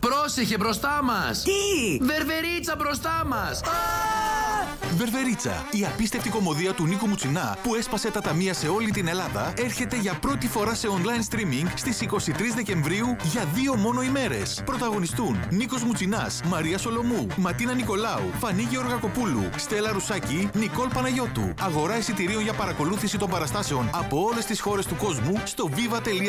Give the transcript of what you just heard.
Πρόσεχε μπροστά μας! Τι! Βερβερίτσα μπροστά μας! Βερβερίτσα, η απίστευτη κομμωδία του Νίκο Μουτσινά που έσπασε τα ταμεία σε όλη την Ελλάδα, έρχεται για πρώτη φορά σε online streaming στις 23 Δεκεμβρίου για δύο μόνο ημέρες. Πρωταγωνιστούν Νίκος Μουτσινάς, Μαρία Σολομού, Ματίνα Νικολάου, Φανή Γεωργακοπούλου, Στέλλα Ρουσάκη, Νικόλ Παναγιώτου. Αγορά εισιτηρίων για παρακολούθηση των παραστάσεων από όλες τις χώρες του κόσμου στο viva.gr